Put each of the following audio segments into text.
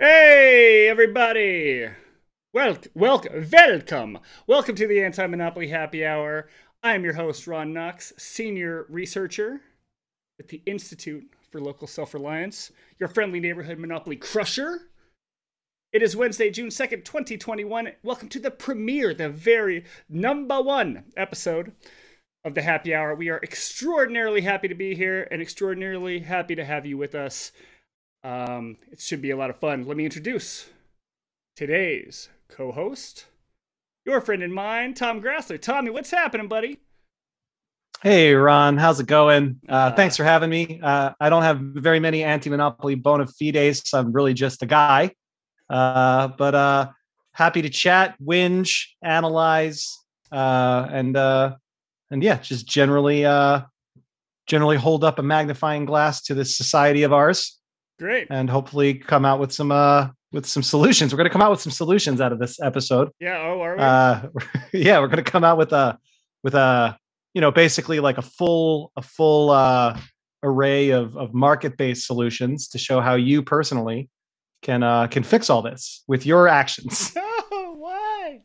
everybody. Wel- welcome, welcome, welcome to the Anti-Monopoly Happy Hour. I'm your host, Ron Knox, senior researcher at the Institute for Local Self-Reliance, your friendly neighborhood Monopoly crusher. It is Wednesday, June 2nd, 2021. Welcome to the premiere, the very number one episode of the Happy Hour. We are extraordinarily happy to be here and extraordinarily happy to have you with us. Um, it should be a lot of fun. Let me introduce today's co-host, your friend and mine, Tom Grassler. Tommy, what's happening, buddy? Hey, Ron, how's it going? Uh, Uh, thanks for having me. Uh, I don't have very many anti-monopoly bona fides. So I'm really just a guy, uh, but uh, happy to chat, whinge, analyze, uh, and uh, and yeah, just generally uh, generally hold up a magnifying glass to this society of ours, Great. and hopefully come out with some uh, with some solutions. We're going to come out with some solutions out of this episode. Yeah. Oh, are we? uh yeah we're gonna come out with a with a you know basically like a full a full uh array of of market-based solutions to show how you personally can uh can fix all this with your actions no, why?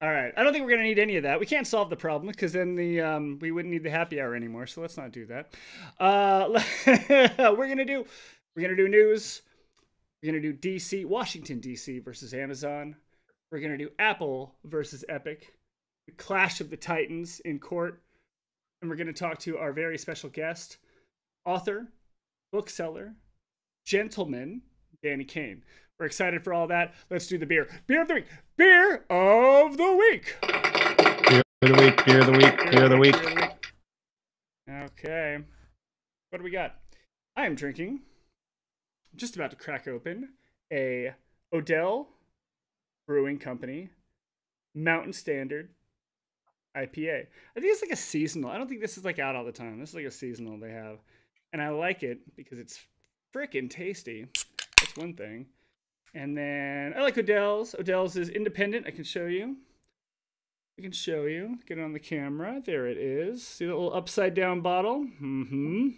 All right. I don't think we're gonna need any of that. We can't solve the problem because then the um, we wouldn't need the happy hour anymore. So let's not do that. Uh, we're gonna do we're gonna do news. We're gonna do DC, Washington DC versus Amazon. We're gonna do Apple versus Epic, the clash of the titans in court, and we're gonna talk to our very special guest, author, bookseller, gentleman, Danny Caine. We're excited for all that. Let's do the beer. Beer of the week. Beer of the week. beer of the week beer of the week beer of the week Beer of the week. Okay. What do we got? I am drinking. Just about to crack open a Odell Brewing Company Mountain Standard IPA. I think it's like a seasonal. I don't think this is like out all the time. This is like a seasonal they have. And I like it because it's freaking tasty. That's one thing. And then I like Odell's. Odell's is independent. I can show you. I can show you. Get it on the camera. There it is. See the little upside down bottle? Mm-hmm.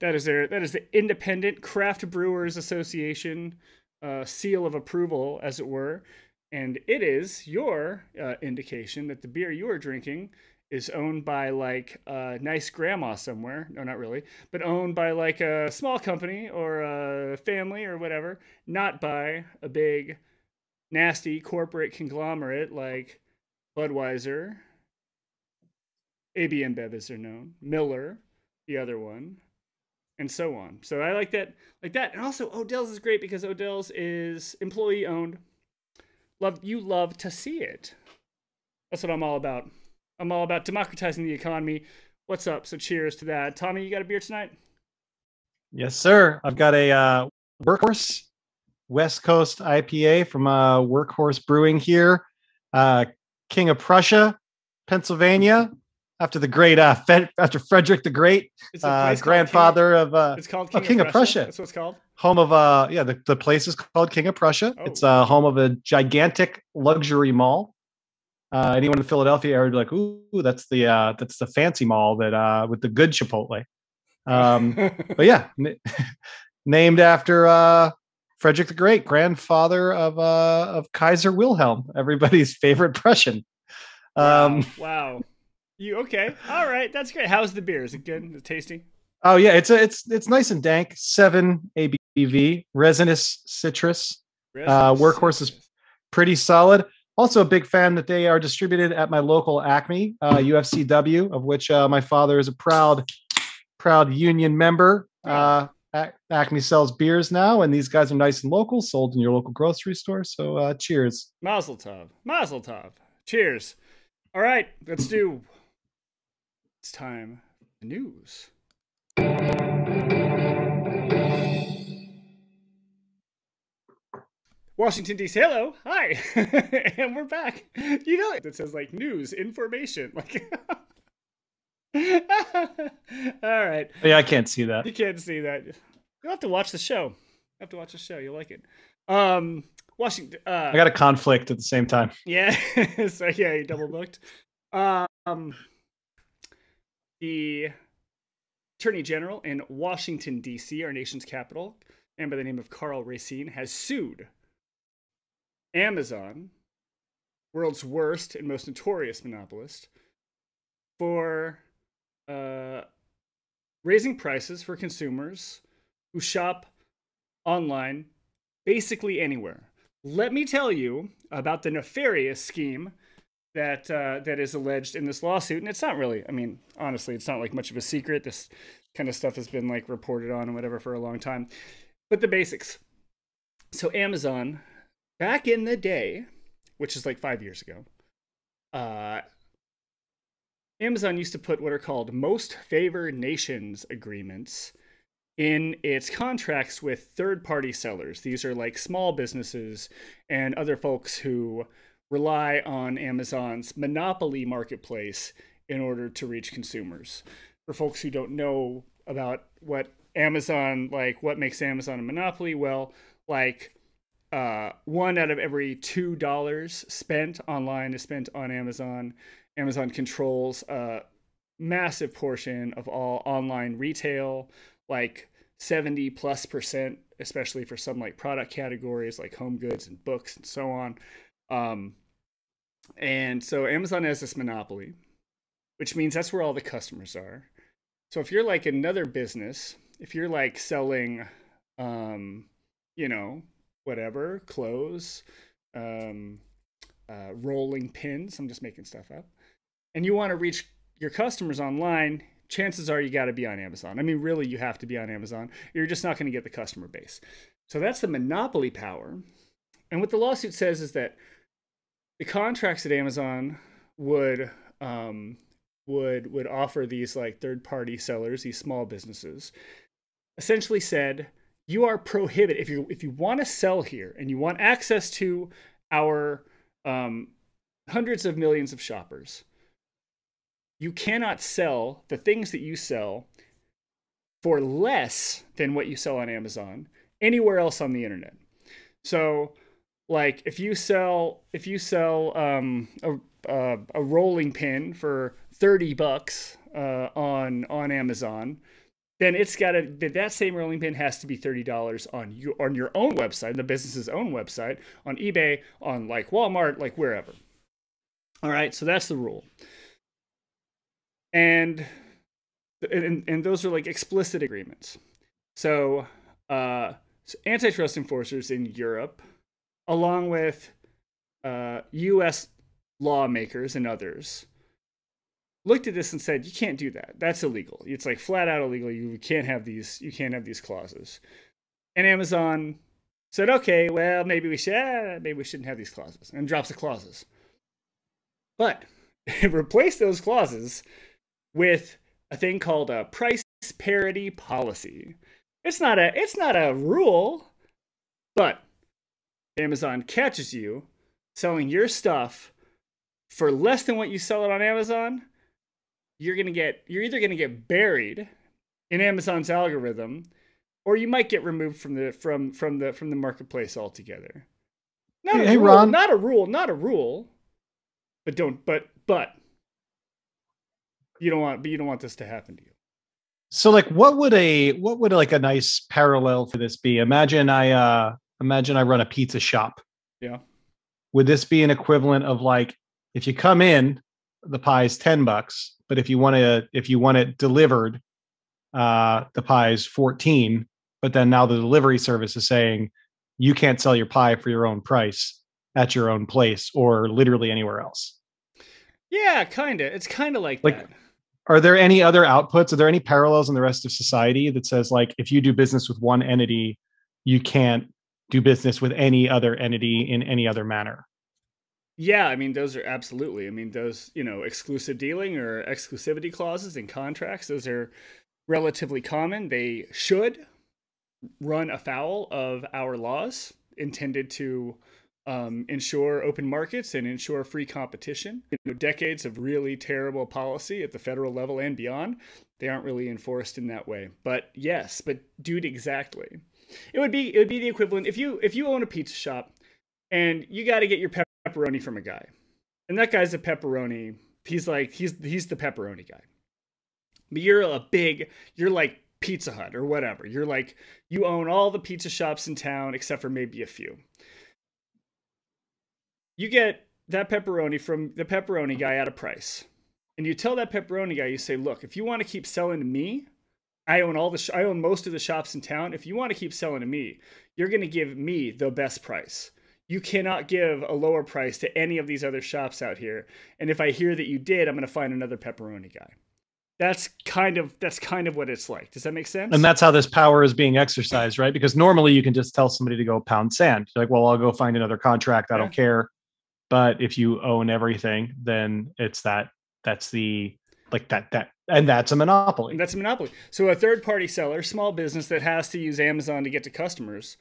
That is their that is the Independent Craft Brewers Association uh, seal of approval, as it were. And it is your uh, indication that the beer you are drinking is owned by like a nice grandma somewhere. No, not really, but owned by like a small company or a family or whatever, not by a big, nasty corporate conglomerate like Budweiser, AB InBev as they're known, Miller, the other one, and so on. So I like that, like that, and also Odell's is great because Odell's is employee owned. Love you love to see it. That's what I'm all about. I'm all about democratizing the economy. What's up? So cheers to that. Tommy, you got a beer tonight? yes sir i've got a uh workhorse west coast ipa from uh workhorse brewing here uh king of prussia pennsylvania after the great uh Fed, after frederick the great uh, grandfather of uh, King, it's called oh, King, King of, of Prussia. Prussia. That's what it's called. home of uh yeah the, the place is called king of prussia it's Oh. uh home of a gigantic luxury mall uh anyone in philadelphia area would be like ooh that's the uh that's the fancy mall that uh with the good chipotle um but yeah n- named after uh frederick the great grandfather of uh of kaiser wilhelm everybody's favorite prussian um wow. wow. You okay? All right, that's great. How's the beer? Is it good? Is it tasty? oh yeah it's a it's it's nice and dank seven abv resinous citrus Uh, Workhorse is- pretty solid. Also, a big fan that they are distributed at my local Acme, uh, UFCW, of which uh, my father is a proud, proud union member. Uh, Acme sells beers now, and these guys are nice and local, sold in your local grocery store. So, uh, cheers. Mazel tov. Mazel tov. Cheers. All right, let's do. It's time. for News. Washington D.C. Hello, hi, and we're back. You know it says like news, information, like. All right, Yeah, I can't see that. you can't see that. You'll have to watch the show. You have to watch the show. You'll like it. Um, Washington. Uh, I got a conflict at the same time. yeah. so yeah, you double booked. Um, the Attorney General in Washington D.C., our nation's capital, and by the name of Karl Racine, has sued Amazon, world's worst and most notorious monopolist, for uh, raising prices for consumers who shop online basically anywhere. Let me tell you about the nefarious scheme that uh, that is alleged in this lawsuit, and it's not really. I mean, honestly, it's not like much of a secret. This kind of stuff has been like reported on and whatever for a long time. But the basics. So Amazon, back in the day, which is like five years ago, uh, Amazon used to put what are called most favored nations agreements in its contracts with third party sellers. These are like small businesses and other folks who rely on Amazon's monopoly marketplace in order to reach consumers. For folks who don't know about what Amazon, like what makes Amazon a monopoly, well, like uh, one out of every two dollars spent online is spent on Amazon. Amazon controls a massive portion of all online retail, like 70 plus percent, especially for some like product categories like home goods and books and so on. Um, and so Amazon has this monopoly, which means that's where all the customers are. So if you're like another business, if you're like selling, um, you know, whatever, clothes, um, uh, rolling pins, I'm just making stuff up, and you want to reach your customers online, chances are you got to be on Amazon. I mean, really, you have to be on Amazon. You're just not going to get the customer base. So that's the monopoly power. And what the lawsuit says is that the contracts at Amazon would um, would would offer these like third party sellers, these small businesses, essentially said you are prohibited if you if you want to sell here and you want access to our um, hundreds of millions of shoppers, you cannot sell the things that you sell for less than what you sell on Amazon anywhere else on the internet. So like if you sell if you sell um, a, a, a rolling pin for 30 bucks uh, on on Amazon, then it's got to that same rolling pin has to be thirty dollars on your on your own website, the business's own website, on eBay, on like Walmart, like wherever. All right, so that's the rule, and and, and those are like explicit agreements. So, uh, so antitrust enforcers in Europe along with uh, U.S. lawmakers and others, looked at this and said, "You can't do that. That's illegal. It's like flat out illegal. You can't have these. You can't have these clauses." And Amazon said, "Okay, well, maybe we should. Eh, maybe we shouldn't have these clauses," and drops the clauses. But it replaced those clauses with a thing called a price parity policy. It's not a. It's not a rule, but Amazon catches you selling your stuff for less than what you sell it on Amazon, you're going to get you're either going to get buried in Amazon's algorithm or you might get removed from the from from the from the marketplace altogether. Not hey, a rule, Ron. not a rule, not a rule. But don't but but you don't want but you don't want this to happen to you. So like what would a what would like a nice parallel for this be? Imagine I uh imagine I run a pizza shop. Yeah. Would this be an equivalent of like if you come in, the pie is 10 bucks, but if you want to if you want it delivered, uh the pie is 14, but then now the delivery service is saying you can't sell your pie for your own price at your own place or literally anywhere else. Yeah, kind of. It's kind of like, like that. Are there any other outputs? Are there any parallels in the rest of society that says like if you do business with one entity, you can't do business with any other entity in any other manner. Yeah, I mean those are absolutely. I mean those, you know, exclusive dealing or exclusivity clauses in contracts, those are relatively common. They should run afoul of our laws intended to um, ensure open markets and ensure free competition. You know, decades of really terrible policy at the federal level and beyond, they aren't really enforced in that way. But yes, but dude, exactly. It would be it would be the equivalent if you if you own a pizza shop and you got to get your pepperoni from a guy, and that guy's a pepperoni. He's like he's he's the pepperoni guy. But you're a big you're like Pizza Hut or whatever. You're like you own all the pizza shops in town except for maybe a few. you get that pepperoni from the pepperoni guy at a price. And you tell that pepperoni guy, you say, look, if you want to keep selling to me, I own all the sh- I own most of the shops in town. If you want to keep selling to me, you're going to give me the best price. You cannot give a lower price to any of these other shops out here. And if I hear that you did, I'm going to find another pepperoni guy. That's kind of that's kind of what it's like. Does that make sense? And that's how this power is being exercised, right? Because normally you can just tell somebody to go pound sand. You're like, well, I'll go find another contract. I yeah. don't care. But if you own everything, then it's that that's the like that that and that's a monopoly. That's a monopoly. So a third party seller, small business that has to use Amazon to get to customers,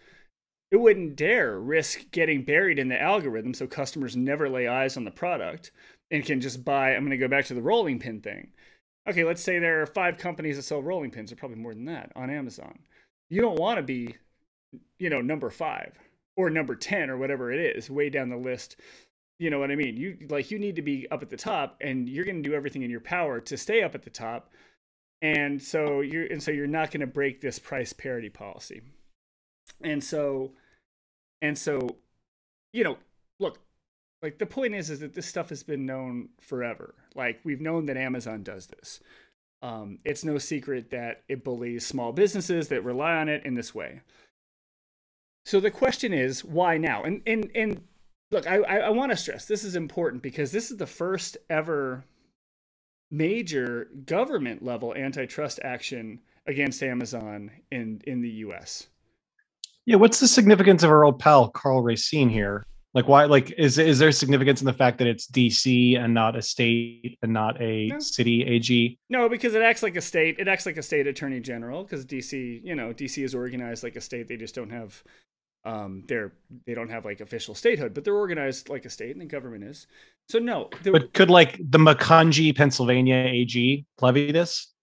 it wouldn't dare risk getting buried in the algorithm so customers never lay eyes on the product and can just buy. I'm going to go back to the rolling pin thing. Okay, let's say there are five companies that sell rolling pins, or probably more than that, on Amazon. You don't want to be, you know, number five or number 10 or whatever it is, way down the list you know what I mean? You like you need to be up at the top and you're going to do everything in your power to stay up at the top. And so you're and so you're not going to break this price parity policy. And so and so you know, look, like the point is is that this stuff has been known forever. Like we've known that Amazon does this. Um, it's no secret that it bullies small businesses that rely on it in this way. So the question is, why now? And and and look, I, I, I want to stress this is important because this is the first ever major government level antitrust action against Amazon in in the US. Yeah, what's the significance of our old pal Karl Racine here? Like why like is is there significance in the fact that it's DC and not a state and not a no. city AG? No, because it acts like a state. It acts like a state attorney general because DC, you know, DC is organized like a state. They just don't have um, they're they don't have like official statehood, but they're organized like a state, and the government is. So no, but could like the Macungie, Pennsylvania AG levy this?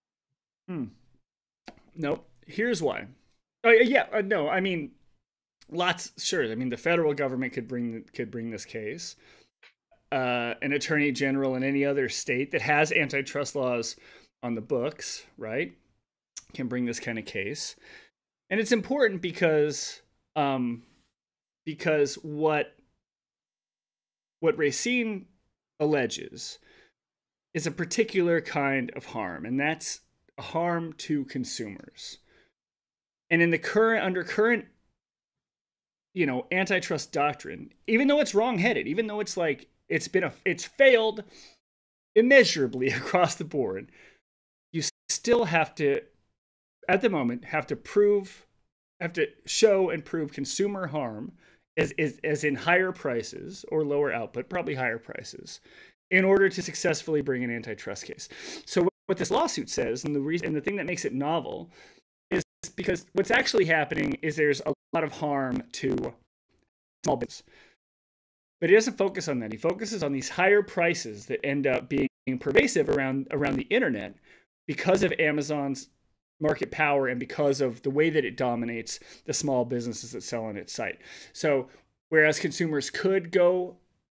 Hmm. No. Here's why. Oh yeah, uh, no. I mean, lots. Sure. I mean, the federal government could bring could bring this case. Uh, an attorney general in any other state that has antitrust laws on the books, right, can bring this kind of case. And it's important because um, because what what Racine alleges is a particular kind of harm, and that's harm to consumers. And in the current under current you know antitrust doctrine, even though it's wrongheaded, even though it's like it's been a it's failed immeasurably across the board, you still have to at the moment have to prove have to show and prove consumer harm as, as, as in higher prices or lower output, probably higher prices, in order to successfully bring an antitrust case. So what this lawsuit says, and the reason and the thing that makes it novel, is because what's actually happening is there's a lot of harm to small business. But he doesn't focus on that. He focuses on these higher prices that end up being pervasive around around the internet because of Amazon's market power and because of the way that it dominates the small businesses that sell on its site. So whereas consumers could go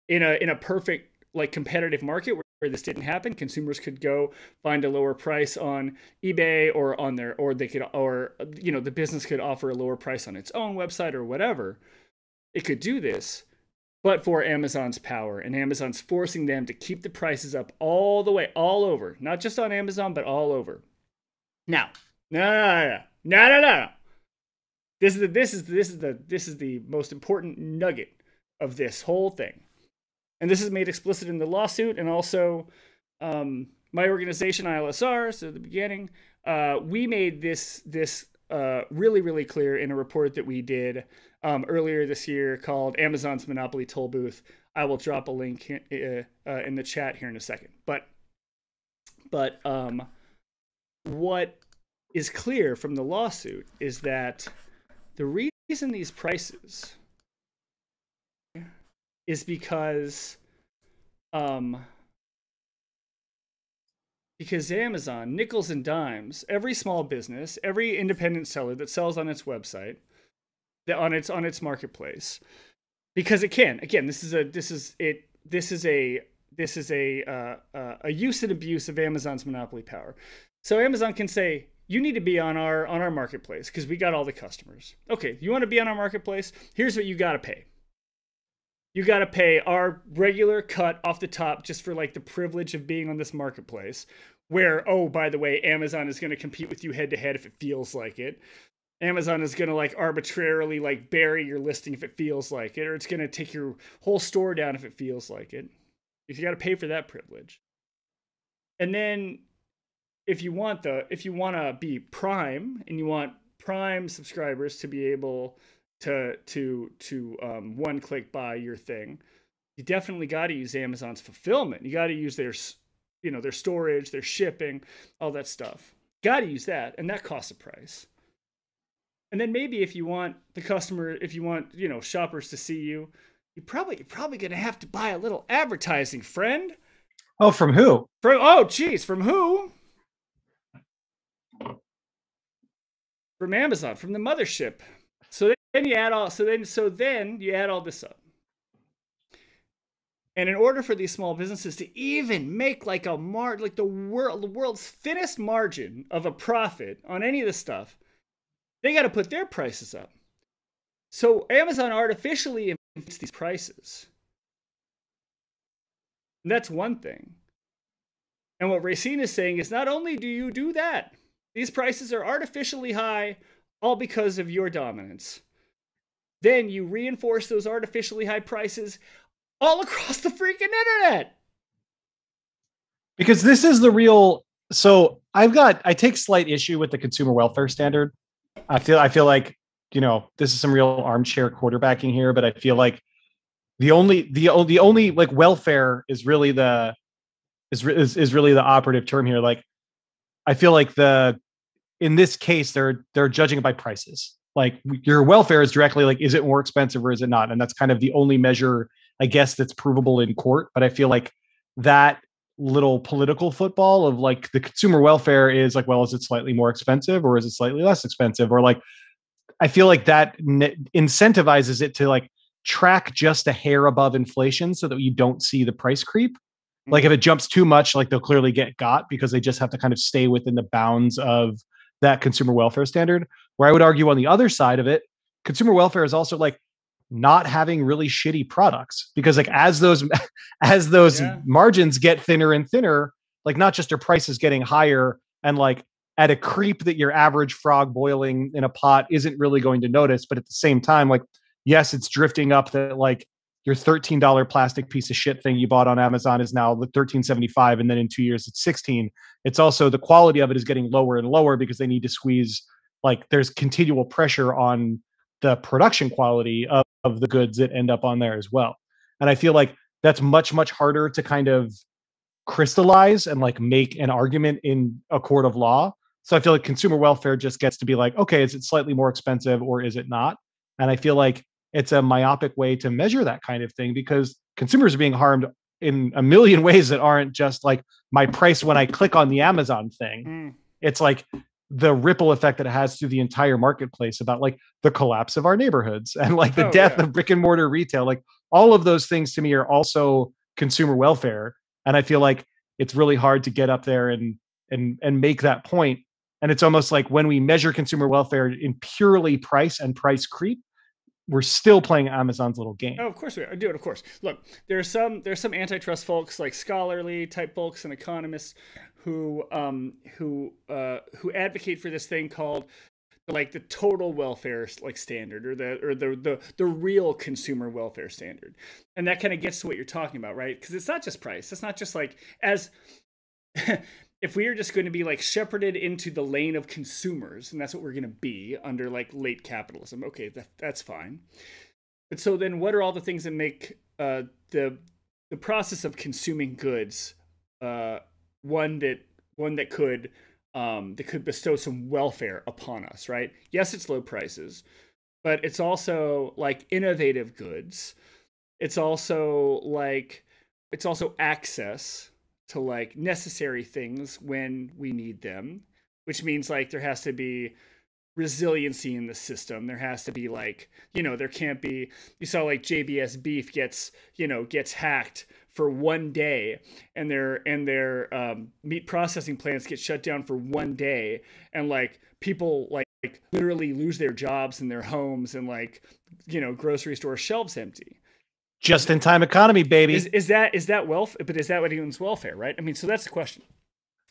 in a in a perfect like competitive market where, where this didn't happen, consumers could go find a lower price on eBay or on their or they could or you know the business could offer a lower price on its own website or whatever. It could do this but for Amazon's power and Amazon's forcing them to keep the prices up all the way, all over, not just on Amazon, but all over. Now, no, no, no, no, no, no. This is the this is this is the this is the most important nugget of this whole thing, and this is made explicit in the lawsuit and also um, my organization ILSR. So at the beginning, uh, we made this this uh, really really clear in a report that we did um, earlier this year called Amazon's Monopoly Toll Booth. I will drop a link uh, uh, in the chat here in a second, but but um, what is clear from the lawsuit is that the reason these prices is because um because Amazon, nickels and dimes, every small business, every independent seller that sells on its website, on its on its marketplace, because it can. Again, this is a this is it. This is a this is a uh, uh, a use and abuse of Amazon's monopoly power. So Amazon can say, you need to be on our on our marketplace because we got all the customers. Okay, you want to be on our marketplace? Here's what you got to pay. you got to pay our regular cut off the top just for like the privilege of being on this marketplace. Where, oh, by the way, Amazon is going to compete with you head to head if it feels like it. Amazon is going to like arbitrarily like bury your listing if it feels like it, or it's going to take your whole store down if it feels like it. You got to pay for that privilege. And then if you want the if you want to be prime and you want prime subscribers to be able to to to um, one click buy your thing, you definitely got to use Amazon's fulfillment. You got to use their you know their storage, their shipping, all that stuff. Got to use that, and that costs a price. And then maybe if you want the customer, if you want you know shoppers to see you, you probably you're probably gonna have to buy a little advertising, friend. Oh, from who? From oh, geez, from who? From Amazon, from the mothership. So then you add all. So then so then you add all this up. And in order for these small businesses to even make like a mar like the world the world's thinnest margin of a profit on any of this stuff, they got to put their prices up. So Amazon artificially inflates these prices. And that's one thing. And what Racine is saying is not only do you do that, these prices are artificially high, all because of your dominance. Then you reinforce those artificially high prices all across the freaking internet. Because this is the real. So I've got, I take slight issue with the consumer welfare standard. I feel, I feel like, you know, this is some real armchair quarterbacking here, but I feel like the only, the, the only like welfare is really the, is, is, is really the operative term here. Like, I feel like the, in this case, they're, they're judging it by prices. Like your welfare is directly like, is it more expensive or is it not? And that's kind of the only measure I guess that's provable in court. But I feel like that little political football of like the consumer welfare is like, well, is it slightly more expensive or is it slightly less expensive? Or like, I feel like that incentivizes it to like track just a hair above inflation so that you don't see the price creep. Like if mm-hmm. it jumps too much, like they'll clearly get got because they just have to kind of stay within the bounds of that consumer welfare standard. Where I would argue on the other side of it, consumer welfare is also like not having really shitty products because like as those as those yeah. margins get thinner and thinner like not just your prices getting higher and like at a creep that your average frog boiling in a pot isn't really going to notice but at the same time like yes it's drifting up that like your $13 plastic piece of shit thing you bought on Amazon is now the 13.75 and then in 2 years it's 16 it's also the quality of it is getting lower and lower because they need to squeeze like there's continual pressure on the production quality of, of the goods that end up on there as well. And I feel like that's much, much harder to kind of crystallize and like make an argument in a court of law. So I feel like consumer welfare just gets to be like, okay, is it slightly more expensive or is it not? And I feel like it's a myopic way to measure that kind of thing because consumers are being harmed in a million ways that aren't just like my price when I click on the Amazon thing. Mm. It's like the ripple effect that it has through the entire marketplace about like the collapse of our neighborhoods and like the oh, death yeah. of brick and mortar retail like all of those things to me are also consumer welfare and i feel like it's really hard to get up there and and and make that point and it's almost like when we measure consumer welfare in purely price and price creep we're still playing Amazon's little game. Oh, of course we are. Do it, of course. Look, there's some there's some antitrust folks like scholarly type folks and economists who um who uh who advocate for this thing called like the total welfare like standard or the or the the, the real consumer welfare standard and that kind of gets to what you're talking about right because it's not just price it's not just like as if we are just going to be like shepherded into the lane of consumers and that's what we're going to be under like late capitalism okay that, that's fine. But so then what are all the things that make uh, the the process of consuming goods uh, one that one that could um, that could bestow some welfare upon us right? Yes it's low prices but it's also like innovative goods. It's also like it's also access to like necessary things when we need them, which means like there has to be resiliency in the system. There has to be like, you know, there can't be you saw like JBS beef gets, you know, gets hacked for one day and their and their um, meat processing plants get shut down for one day and like people like, like literally lose their jobs and their homes and like you know grocery store shelves empty Just in time economy, baby. Is, is that is that wealth? But is that what anyone's welfare, right? I mean, so that's the question.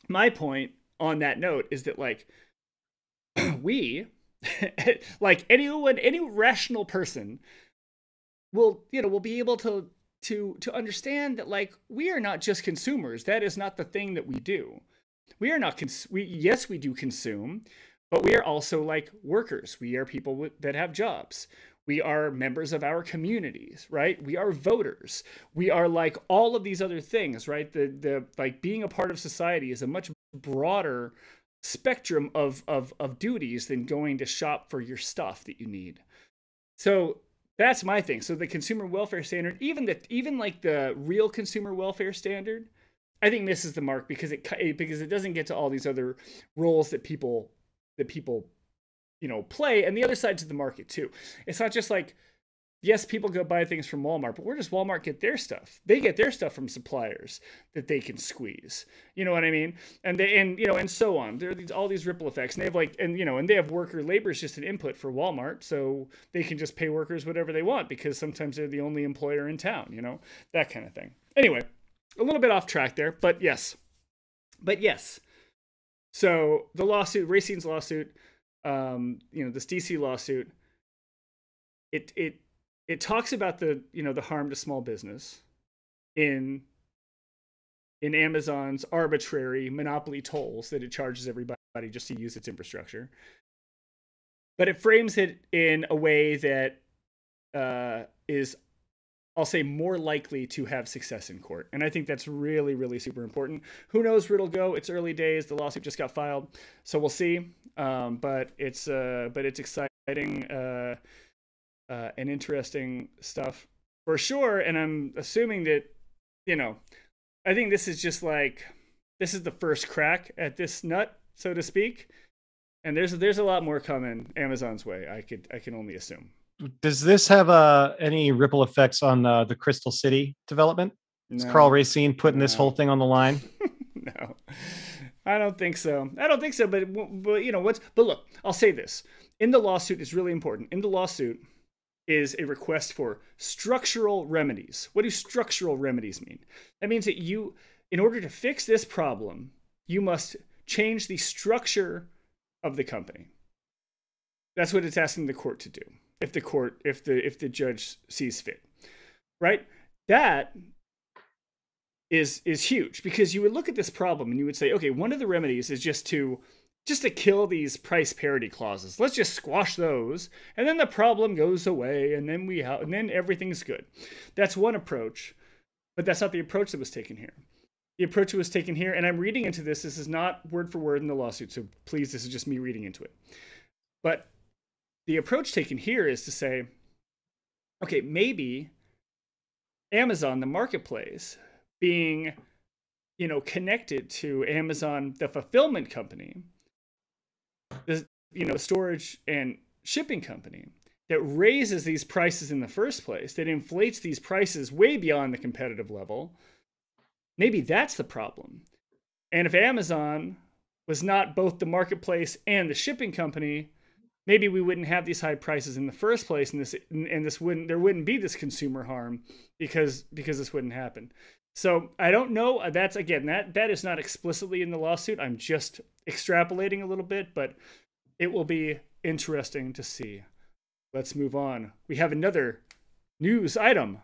My point on that note is that like we, like anyone, any rational person, will you know will be able to to to understand that like we are not just consumers. That is not the thing that we do. We are not cons- we yes we do consume, but we are also like workers. We are people that have jobs. We are members of our communities, right? We are voters. We are like all of these other things, right? The the like being a part of society is a much broader spectrum of of of duties than going to shop for your stuff that you need. So that's my thing. So the consumer welfare standard, even the even like the real consumer welfare standard, I think misses the mark because it because it doesn't get to all these other roles that people that people you know play and the other sides of the market too. It's not just like yes people go buy things from walmart but where does walmart get their stuff? They get their stuff from suppliers that they can squeeze. You know what i mean? And they and you know and so on. There are these all these ripple effects and they have like and you know and they have worker labor is just an input for walmart so they can just pay workers whatever they want because sometimes they're the only employer in town you know? That kind of thing. Anyway a little bit off track there but yes. But yes. So the lawsuit racine's lawsuit um, you know, this DC lawsuit, it it it talks about the you know the harm to small business in in Amazon's arbitrary monopoly tolls that it charges everybody just to use its infrastructure. But it frames it in a way that uh, is I'll say more likely to have success in court. And I think that's really, really super important. Who knows where it'll go? It's early days. The lawsuit just got filed, so we'll see. Um, but it's uh, but it's exciting uh, uh, and interesting stuff for sure. And I'm assuming that you know, I think this is just like this is the first crack at this nut, so to speak. And there's there's a lot more coming Amazon's way. I could I can only assume does this have uh, any ripple effects on uh, the Crystal City development? No. Is Karl Racine putting no. this whole thing on the line? no, I don't think so. I don't think so. But but you know what's? But look, I'll say this: in the lawsuit is really important. In the lawsuit is a request for structural remedies. What do structural remedies mean? That means that you, in order to fix this problem, you must change the structure of the company. That's what it's asking the court to do if the court if the if the judge sees fit right? That is is huge because you would look at this problem and you would say okay one of the remedies is just to just to kill these price parity clauses. Let's just squash those and then the problem goes away and then we ha- and then everything's good. That's one approach but that's not the approach that was taken here. The approach that was taken here and i'm reading into this this is not word for word in the lawsuit so please this is just me reading into it. But the approach taken here is to say, okay, maybe Amazon, the marketplace, being you know connected to Amazon, the fulfillment company, the you know storage and shipping company that raises these prices in the first place, that inflates these prices way beyond the competitive level. Maybe that's the problem. And if Amazon was not both the marketplace and the shipping company, maybe we wouldn't have these high prices in the first place and this and this wouldn't there wouldn't be this consumer harm because because this wouldn't happen. So i don't know uh, that's again that that is not explicitly in the lawsuit. I'm just extrapolating a little bit but it will be interesting to see. Let's move on. We have another news item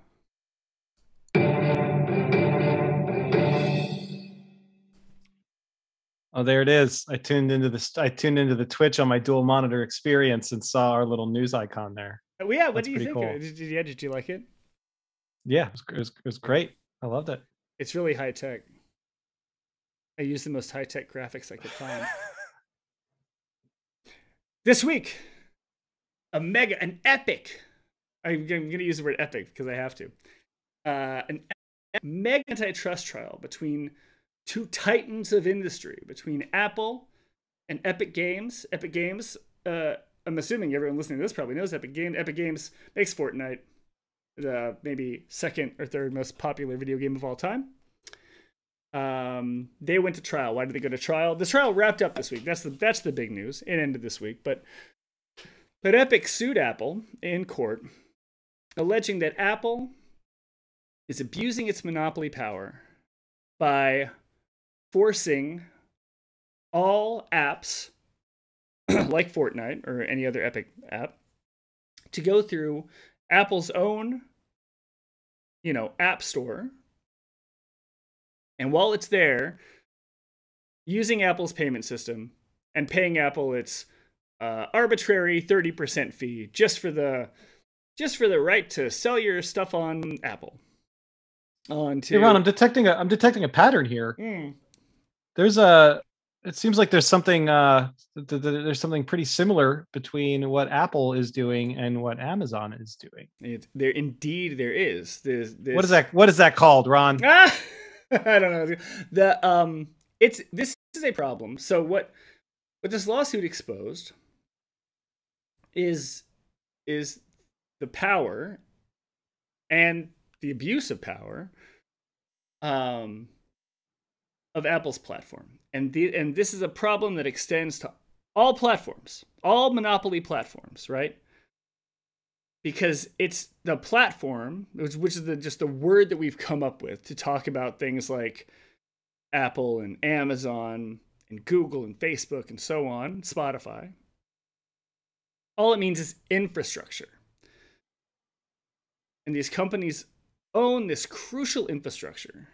Oh, there it is. I tuned into the I tuned into the Twitch on my dual monitor experience and saw our little news icon there. Oh, yeah, what That's do you think? Cool. Did, you, yeah, did you like it? Yeah, it was, it was, it was great. I loved it. It's really high tech. I used the most high tech graphics I could find. this week, a mega, an epic. I'm, going to use the word epic because I have to. Uh, an mega antitrust trial between two titans of industry between Apple and Epic Games. Epic Games, uh, I'm assuming everyone listening to this probably knows Epic Games. Epic Games makes Fortnite the maybe second or third most popular video game of all time. Um, they went to trial. Why did they go to trial? The trial wrapped up this week. That's the that's the big news. It ended this week, but but Epic sued Apple in court, alleging that Apple is abusing its monopoly power by forcing all apps like Fortnite or any other Epic app to go through Apple's own you know, app store. And while it's there, using Apple's payment system and paying Apple its uh, arbitrary 30% fee just for the just for the right to sell your stuff on Apple. On to hey Ron, I'm detecting a I'm detecting a pattern here. Mm. There's a it seems like there's something uh th- th- there's something pretty similar between what Apple is doing and what Amazon is doing. It, there indeed there is. There's, there's... What is that what is that called, Ron? Ah, I don't know. The um it's this is a problem. So what what this lawsuit exposed is is the power and the abuse of power um, of Apple's platform. And the and this is a problem that extends to all platforms, all monopoly platforms, right? Because it's the platform, which, which is the, just the word that we've come up with to talk about things like Apple and Amazon and Google and Facebook and so on, Spotify. All it means is infrastructure. And these companies own this crucial infrastructure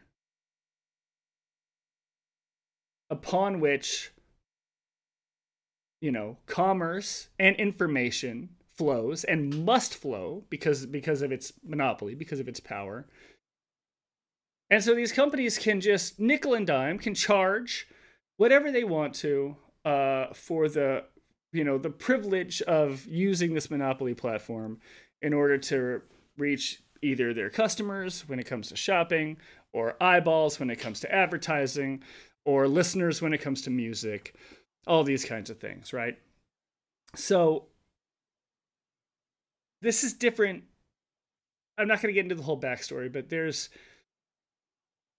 upon which you know commerce and information flows and must flow because because of its monopoly because of its power. And so these companies can just nickel and dime can charge whatever they want to uh, for the you know the privilege of using this monopoly platform in order to reach either their customers when it comes to shopping or eyeballs when it comes to advertising or listeners when it comes to music all these kinds of things right? So this is different. I'm not going to get into the whole backstory but there's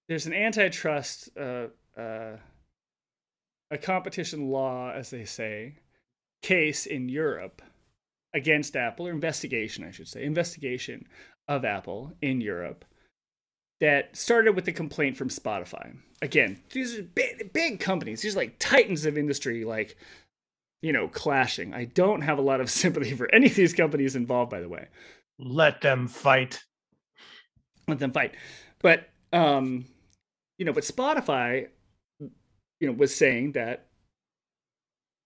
there's an antitrust uh, uh, a competition law as they say case in Europe against Apple, or investigation, I should say, investigation of Apple in Europe that started with a complaint from Spotify. Again, these are big, big companies. These are like titans of industry, like, you know, clashing. I don't have a lot of sympathy for any of these companies involved, by the way. Let them fight. Let them fight. But, um, you know, but Spotify, you know, was saying that,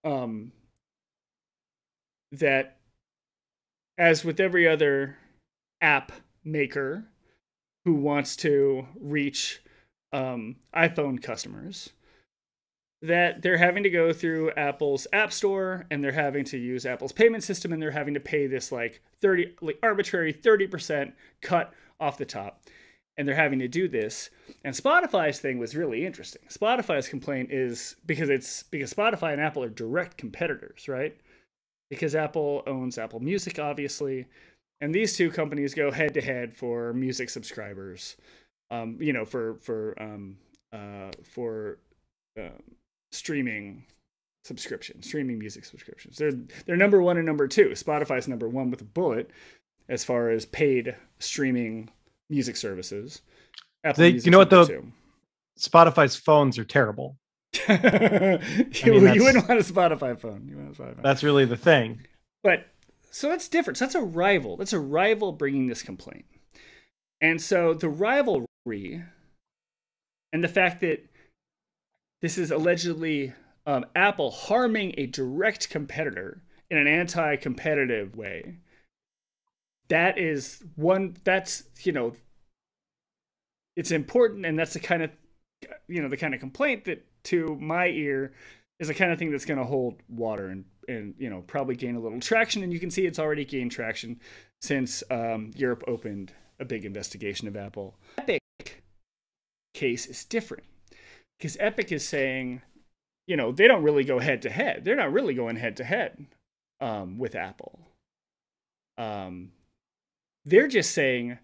um, that as with every other app maker who wants to reach um, iPhone customers, that they're having to go through Apple's App Store and they're having to use Apple's payment system and they're having to pay this like 30 like arbitrary 30% cut off the top. And they're having to do this. And Spotify's thing was really interesting. Spotify's complaint is because it's because Spotify and Apple are direct competitors, right? because Apple owns Apple Music, obviously, and these two companies go head to head for music subscribers. Um, you know, for for um, uh, for um, streaming subscriptions, streaming music subscriptions. They're they're number one and number two. Spotify's number one with a bullet as far as paid streaming music services. Apple they, you know what though? Two. Spotify's phones are terrible. you, mean, you wouldn't want a Spotify phone. You want a Spotify. That's really the thing. But so that's different. So that's a rival. That's a rival bringing this complaint. And so the rivalry and the fact that this is allegedly um, Apple harming a direct competitor in an anti-competitive way. That is one. That's you know, it's important, and that's the kind of you know the kind of complaint that to my ear is the kind of thing that's going to hold water and and you know probably gain a little traction. And you can see it's already gained traction since um, Europe opened a big investigation of Apple. Epic case is different because Epic is saying, you know, they don't really go head to head. They're not really going head to head um, with Apple. Um, they're just saying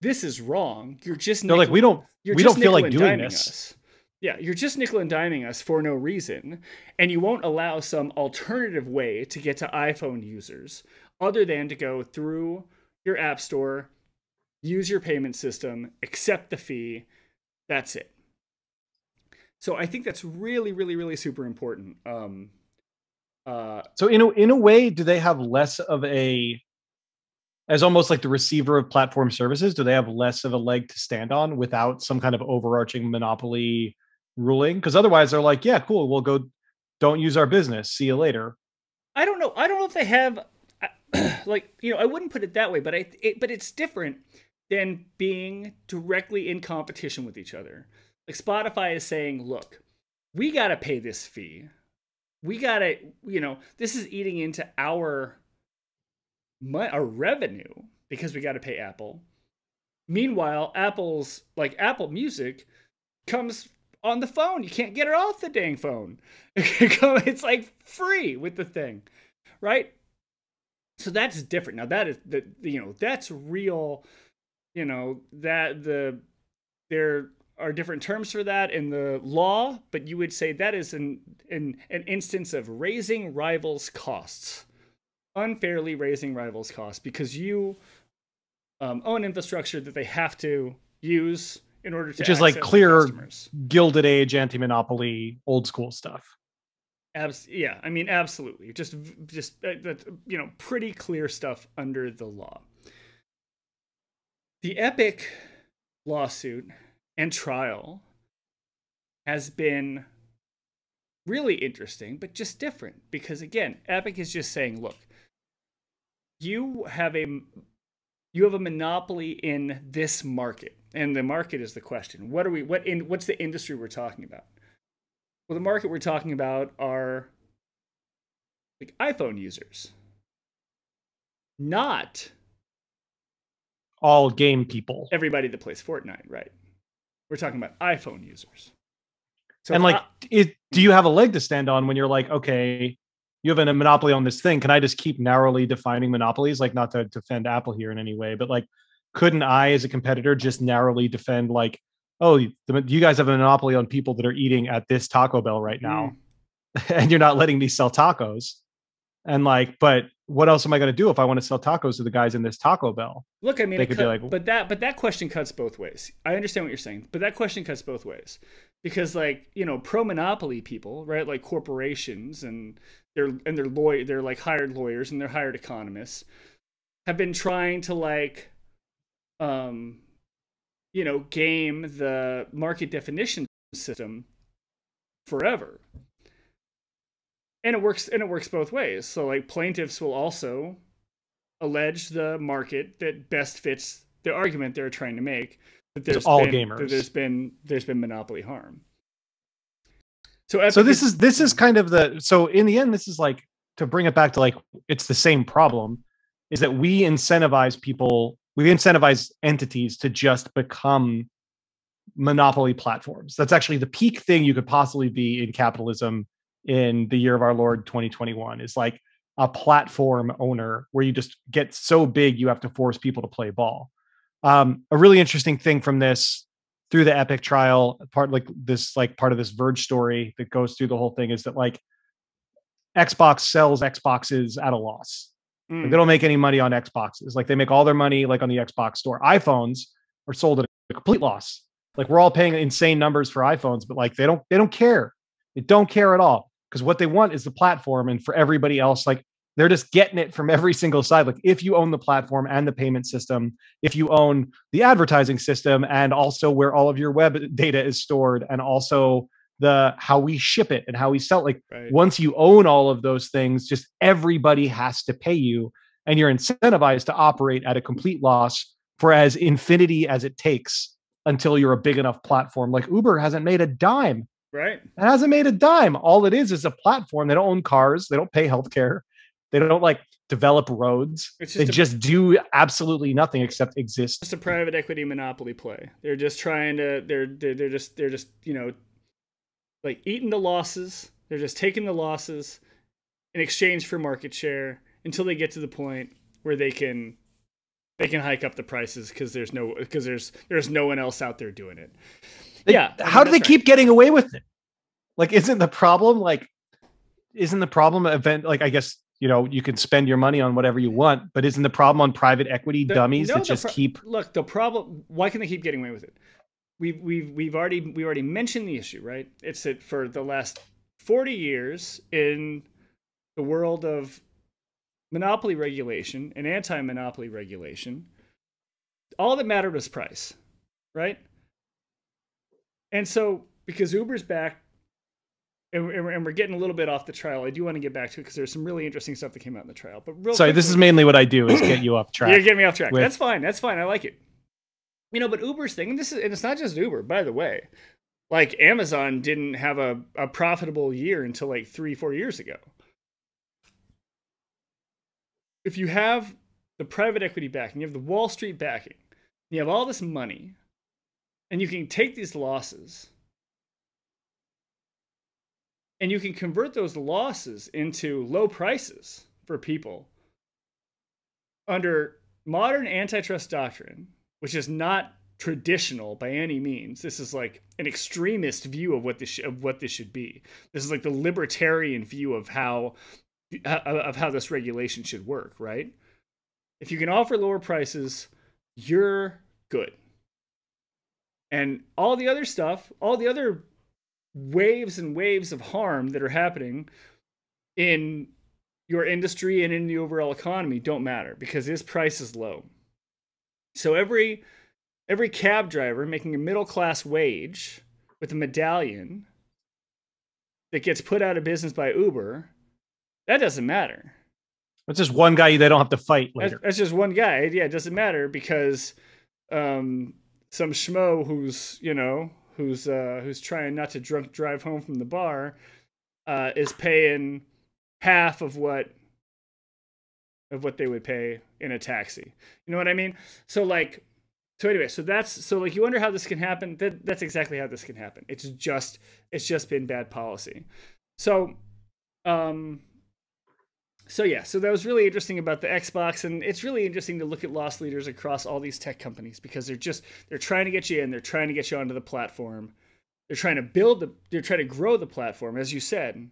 this is wrong. You're just no, like we don't we don't feel like doing this. Us. Yeah, you're just nickel and diming us for no reason, and you won't allow some alternative way to get to iPhone users other than to go through your app store use your payment system, accept the fee. That's it. So I think that's really, really, really super important. Um, uh, so in a in a way, do they have less of a as almost like the receiver of platform services? Do they have less of a leg to stand on without some kind of overarching monopoly ruling? Because otherwise, they're like, yeah, cool, we'll go. Don't use our business. See you later. I don't know. I don't know if they have like you know. I wouldn't put it that way, but I it, but it's different than being directly in competition with each other. Like Spotify is saying, look, we got to pay this fee we gotta you know this is eating into our our revenue because we got to pay apple meanwhile apple's like apple music comes on the phone. You can't get it off the dang phone. It's like free with the thing right? So that's different. Now that is the you know that's real you know that the there are different terms for that in the law, but you would say that is an, an, an instance of raising rivals' costs, unfairly raising rivals' costs because you um, own infrastructure that they have to use in order to. Which is like clear Gilded Age anti monopoly old school stuff. Abs- yeah, I mean, absolutely. Just, just uh, you know, pretty clear stuff under the law. The Epic lawsuit and trial has been really interesting, but just different. Because again, Epic is just saying, look, you have a you have a monopoly in this market. And the market is the question. What are we what in what's the industry we're talking about? Well, the market we're talking about are like iPhone users. Not all game people. Everybody that plays Fortnite, right? We're talking about iPhone users. So and like, I, it, do you have a leg to stand on when you're like, okay, you have a monopoly on this thing? Can I just keep narrowly defining monopolies? Like, not to defend Apple here in any way, but like, couldn't I, as a competitor, just narrowly defend like, oh, the, you guys have a monopoly on people that are eating at this Taco Bell right now, mm. and you're not letting me sell tacos. And like, but what else am I going to do if I want to sell tacos to the guys in this Taco Bell? Look, I mean, they could cut, like, but that but that question cuts both ways. I understand what you're saying, but that question cuts both ways because, like, you know, pro monopoly people, right? Like corporations and they're and they're lawyer, they're like hired lawyers and they're hired economists have been trying to like, um, you know, game the market definition system forever. And it works and it works both ways. So like plaintiffs will also allege the market that best fits the argument they're trying to make that there's all been, gamers. that there's been there's been monopoly harm. So so this is this is kind of the so in the end this is like to bring it back to like it's the same problem is that we incentivize people we incentivize entities to just become monopoly platforms that's actually the peak thing you could possibly be in capitalism in the year of our Lord 2021 is like a platform owner where you just get so big you have to force people to play ball. Um, a really interesting thing from this through the epic trial part like this like part of this verge story that goes through the whole thing is that like xbox sells xboxes at a loss mm. like, they don't make any money on xboxes. Like they make all their money like on the xbox store. iphones are sold at a complete loss. Like we're all paying insane numbers for iphones but like they don't they don't care. They don't care at all because what they want is the platform and for everybody else. Like they're just getting it from every single side. Like if you own the platform and the payment system if you own the advertising system and also where all of your web data is stored and also the how we ship it and how we sell like right. once you own all of those things just everybody has to pay you and you're incentivized to operate at a complete loss for as infinity as it takes until you're a big enough platform like uber hasn't made a dime Right. It hasn't made a dime. All it is is a platform. They don't own cars. They don't pay healthcare. They don't like develop roads. Just they a, just do absolutely nothing except exist. Just a private equity monopoly play. They're just trying to. They're they're, they're just they're just you know, like eating the losses. They're just taking the losses in exchange for market share until they get to the point where they can they can hike up the prices because there's no because there's there's no one else out there doing it. They, yeah. How do they right. keep getting away with it? Like, isn't the problem like, isn't the problem event like I guess you know you can spend your money on whatever you want but isn't the problem on private equity the, dummies no, that just pro- keep look the problem why can they keep getting away with it we've we've we've already we already mentioned the issue right it's that for the last 40 years in the world of monopoly regulation and anti-monopoly regulation all that mattered was price right and so because uber's back and, and we're getting a little bit off the trial. I do want to get back to it because there's some really interesting stuff that came out in the trial. But real sorry, quickly, this is mainly what I do is get you off track. You're getting me off track. With... That's fine. That's fine. I like it. You know, but Uber's thing, and this is, and it's not just Uber, by the way. Like Amazon didn't have a, a profitable year until like three, four years ago. If you have the private equity backing, you have the Wall Street backing, you have all this money, and you can take these losses and you can convert those losses into low prices for people under modern antitrust doctrine, which is not traditional by any means. This is like an extremist view of what this sh- of what this should be. This is like the libertarian view of how uh, of how this regulation should work, right? If you can offer lower prices, you're good. And all the other stuff, all the other waves and waves of harm that are happening in your industry and in the overall economy don't matter because this price is low. So every every cab driver making a middle class wage with a medallion that gets put out of business by Uber, that doesn't matter. That's just one guy they don't have to fight later. That's, that's just one guy. Yeah, it doesn't matter because um, some schmo who's you know who's uh, who's trying not to drunk drive home from the bar, uh, is paying half of what of what they would pay in a taxi. You know what I mean? So like so anyway, so that's so like you wonder how this can happen. That that's exactly how this can happen. It's just it's just been bad policy. So um so yeah, so that was really interesting about the Xbox, and it's really interesting to look at loss leaders across all these tech companies because they're just they're trying to get you in, they're trying to get you onto the platform, they're trying to build the, they're trying to grow the platform, as you said,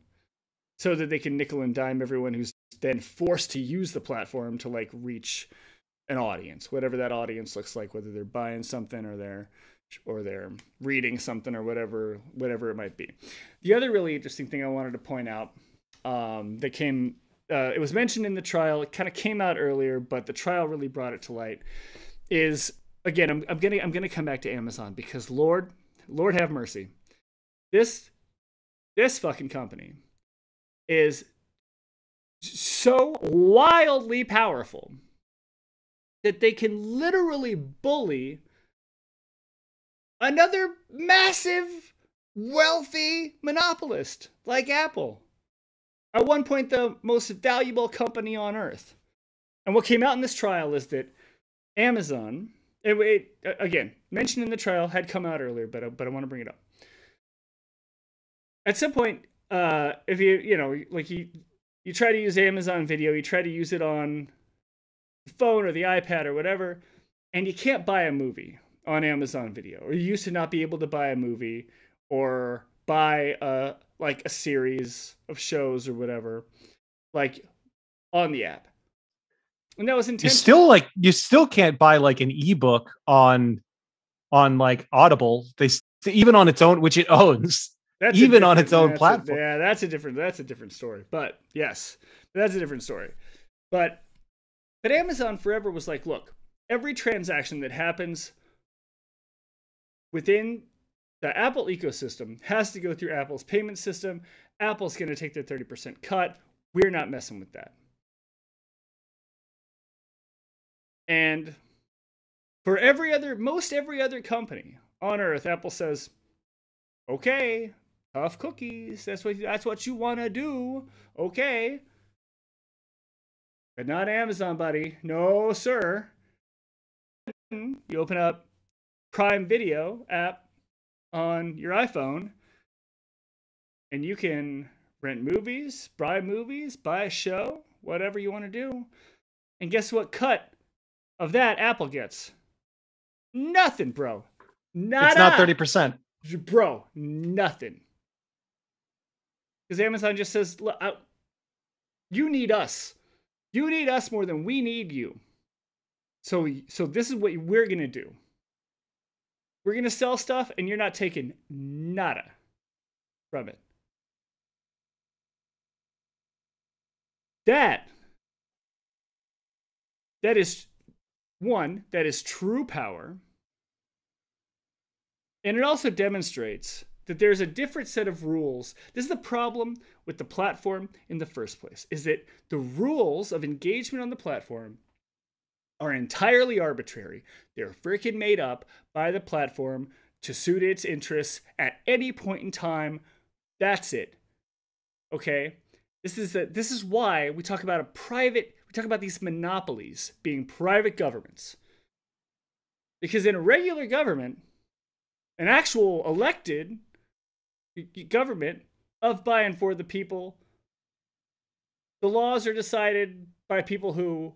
so that they can nickel and dime everyone who's then forced to use the platform to like reach an audience, whatever that audience looks like, whether they're buying something or they're or they're reading something or whatever whatever it might be. The other really interesting thing I wanted to point out um, that came uh, it was mentioned in the trial. It kind of came out earlier, but the trial really brought it to light. Is again, I'm, I'm gonna I'm gonna come back to Amazon because Lord, Lord have mercy, this this fucking company is so wildly powerful that they can literally bully another massive wealthy monopolist like Apple at one point the most valuable company on earth. And what came out in this trial is that Amazon, it, it, again, mentioned in the trial, had come out earlier, but, but I want to bring it up. At some point, uh, if you, you know, like you, you try to use Amazon Video, you try to use it on the phone or the iPad or whatever, and you can't buy a movie on Amazon Video, or you used to not be able to buy a movie or buy a like a series of shows or whatever, like on the app. And that was intentional. You still like you still can't buy like an ebook on on like Audible. They even on its own, which it owns. That's even on its own platform. A, yeah, that's a different that's a different story. But yes, that's a different story. But but Amazon forever was like, look, every transaction that happens within the Apple ecosystem has to go through Apple's payment system. Apple's going to take their 30% cut. We're not messing with that. And for every other, most every other company on earth, Apple says, okay, tough cookies. That's what, that's what you want to do. Okay. But not Amazon, buddy. No, sir. You open up Prime Video app on your iPhone and you can rent movies, buy movies, buy a show, whatever you want to do. And guess what cut of that Apple gets? Nothing, bro. Not It's not 30%. Bro, nothing. Because Amazon just says, look, I, You need us. You need us more than we need you. So so this is what we're to do. We're to sell stuff and you're not taking nada from it. That that is one, that is true power. And it also demonstrates that there's a different set of rules. This is the problem with the platform in the first place, is that the rules of engagement on the platform are entirely arbitrary. They're freaking made up by the platform to suit its interests at any point in time. That's it. Okay? This is a, this is why we talk about a private we talk about these monopolies being private governments. Because in a regular government, an actual elected government of by and for the people, the laws are decided by people who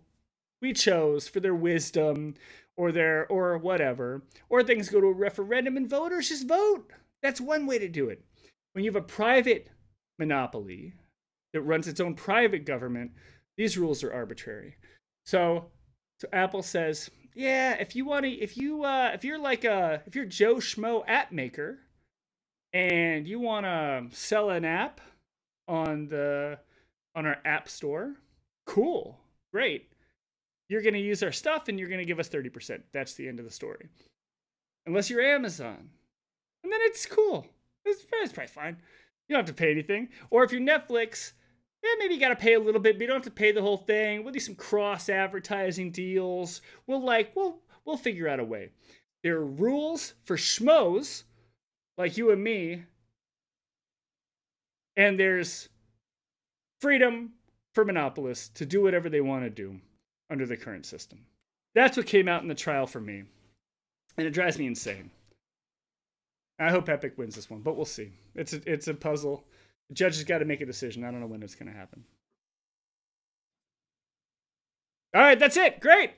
we chose for their wisdom or their or whatever. Or things go to a referendum and voters just vote. That's one way to do it. When you have a private monopoly that runs its own private government these rules are arbitrary. So, so Apple says, yeah, if you want to, if you, uh, if you're like a, if you're Joe Schmo app maker, and you want to sell an app on the, on our app store, cool, great. You're going to use our stuff and you're going to give us 30%. That's the end of the story. Unless you're Amazon. And then it's cool. It's, it's probably fine. You don't have to pay anything. Or if you're Netflix, yeah, maybe you got to pay a little bit, but you don't have to pay the whole thing. We'll do some cross advertising deals. We'll like, we'll, we'll figure out a way. There are rules for schmoes like you and me, and there's freedom for monopolists to do whatever they want to do under the current system. That's what came out in the trial for me. And it drives me insane. I hope Epic wins this one, but we'll see. It's a, it's a puzzle. The judge has got to make a decision. I don't know when it's going to happen. All right, that's it. Great.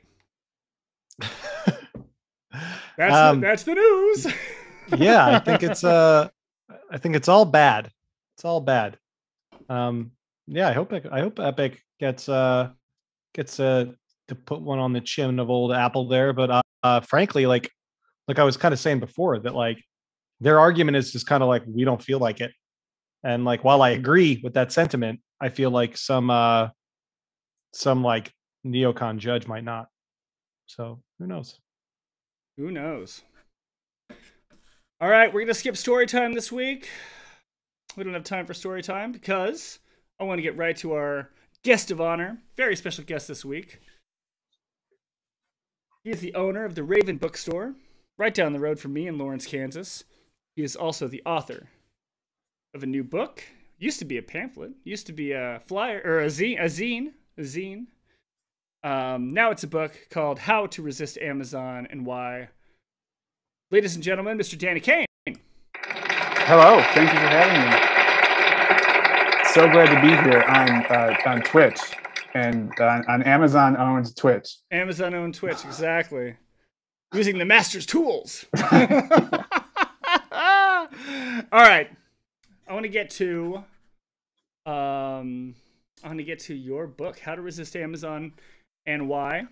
that's um, the, that's the news. yeah, I think it's uh, I think it's all bad. It's all bad. Um, yeah, I hope I hope Epic gets uh gets uh to put one on the chin of old Apple there, but uh, uh frankly, like like I was kind of saying before that like their argument is just kind of like we don't feel like it and like while I agree with that sentiment, I feel like some uh some like neocon judge might not. So who knows? Who knows? All right, we're gonna skip story time this week. We don't have time for story time because I want to get right to our guest of honor, very special guest this week. He is the owner of the Raven Bookstore, right down the road from me in Lawrence, Kansas. He is also the author of a new book. Used to be a pamphlet. Used to be a flyer or a zine. A zine. A zine. Um, now it's a book called "How to Resist Amazon and Why." Ladies and gentlemen, Mr. Danny Caine. Hello. Thank you for having me. So glad to be here on uh, on Twitch and on, on Amazon owned Twitch. Amazon owned Twitch, exactly. Using the master's tools. All right. I want to get to um I want to get to your book, How to Resist Amazon and Why.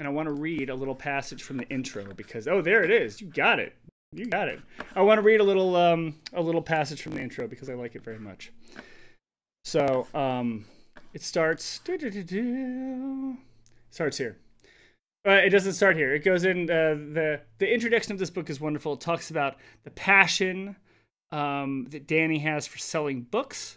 And I want to read a little passage from the intro because oh, there it is. You got it. You got it. I want to read a little um a little passage from the intro because I like it very much. So, um it starts starts here. Uh, it doesn't start here. It goes in uh, the the introduction of this book is wonderful. It talks about the passion um, that Danny has for selling books,